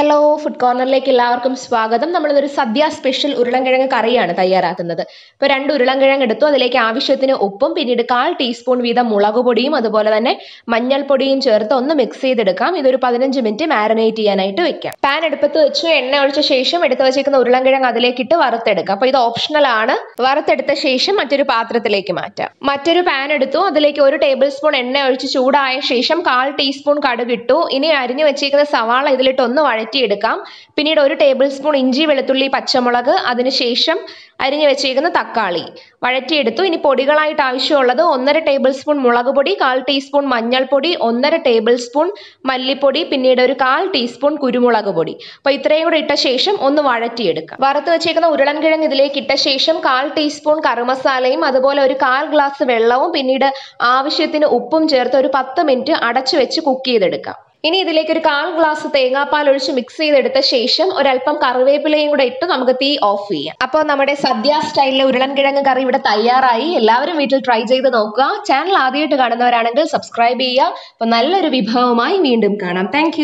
Hello food കോർണറിലേക്ക് എല്ലാവർക്കും സ്വാഗതം. നമ്മളിതൊരു സദ്യ special ഉരുളൻകിഴങ്ങ് കറിയാണ് തയ്യാറാക്കുന്നത്. ഇപ്പോൾ രണ്ട് ഉരുളൻകിഴങ്ങ് എടുത്തു. അതിലേക്ക് ആവശ്യത്തിന് ഉപ്പും പിന്നീട് കാൽ ടീസ്പൂൺ വീതം മുളക് പൊടിയും അതുപോലെ തന്നെ മഞ്ഞൾപ്പൊടിയും ചേർത്ത് ഒന്ന് മിക്സ് ചെയ്തെടുക്കാം. ഇതൊരു പതിനഞ്ച് മിനിറ്റ് മാരിനേറ്റ് ചെയ്യാനായിട്ട് വെക്കാം. പാൻ എടുപ്പത്ത് വെച്ച്. എണ്ണ ഒഴിച്ച ശേഷം എടുത്ത് വെച്ചിരിക്കുന്ന ഉരുളൻകിഴങ്ങ് അതിലേക്കിട്ട് വറുത്തെടുക്കാം. അപ്പോൾ ഇത് ഓപ്ഷണൽ ആണ്. വറുത്തെടുത്ത ശേഷം മറ്റൊരു പാത്രത്തിലേക്ക് മാറ്റാം. മറ്റൊരു പാൻ എടുത്തു. അതിലേക്ക് ഒരു ടേബിൾ സ്പൂൺ എണ്ണ ഒഴിച്ച് ചൂടായ ശേഷം കാൽ ടീസ്പൂൺ കടുകിട്ടു ഇനി അരിഞ്ഞു വെച്ചിരിക്കുന്ന സവാള ഇതിലിട്ട് ഒന്ന് വഴറ്റിയെടുക്കാം. പിന്നീട് ഒരു ടേബിൾ സ്പൂൺ ഇഞ്ചി വെളുത്തുള്ളി പച്ചമുളക് അതിനുശേഷം അരിഞ്ഞു വെച്ചേക്കുന്ന തക്കാളി. വഴറ്റിയെടുത്തു. ഇനി പൊടികളായിട്ട് ആവശ്യമുള്ളത് ഒന്നര ടേബിൾ സ്പൂൺ മുളക് പൊടി കാൽ ടീസ്പൂൺ മഞ്ഞൾപ്പൊടി ഒന്നര ടേബിൾ സ്പൂൺ മല്ലിപ്പൊടി പിന്നീട് ഒരു കാൽ ടീസ്പൂൺ കുരുമുളക് പൊടി. അപ്പോൾ ഇത്രയും കൂടെ ഇട്ട ശേഷം ഒന്ന് വഴറ്റിയെടുക്കാം. വറുത്ത് വെച്ചേക്കുന്ന ഉരുളൻകിഴങ്ങ് ഇതിലേക്ക് ഇട്ട ശേഷം കാൽ ടീസ്പൂൺ കറുമസാലയും അതുപോലെ ഒരു കാൽ ഗ്ലാസ് വെള്ളവും പിന്നീട് ആവശ്യത്തിന് ഉപ്പും ചേർത്ത് ഒരു പത്ത് മിനിറ്റ് അടച്ചു വെച്ച് കുക്ക് ചെയ്തെടുക്കാം. ഇനി ഇതിലേക്ക് ഒരു കാൽ ഗ്ലാസ് തേങ്ങാപ്പാൽ ഒഴിച്ച് മിക്സ് ചെയ്തെടുത്ത ശേഷം ഒരല്പം കറിവേപ്പിലയും കൂടെ ഇട്ട് നമുക്ക് തീ ഓഫ് ചെയ്യാം. അപ്പോൾ നമ്മുടെ സദ്യ സ്റ്റൈലിലെ ഉരുളൻകിഴങ്ങ് കറി ഇവിടെ തയ്യാറായി. എല്ലാവരും വീട്ടിൽ ട്രൈ ചെയ്ത് നോക്കുക. ചാനൽ ആദ്യമായിട്ട് കാണുന്നവരാണെങ്കിൽ സബ്സ്ക്രൈബ് ചെയ്യുക. അപ്പോൾ നല്ലൊരു വിഭവമായി വീണ്ടും കാണാം. താങ്ക്